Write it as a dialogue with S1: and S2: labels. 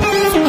S1: Mm-hmm.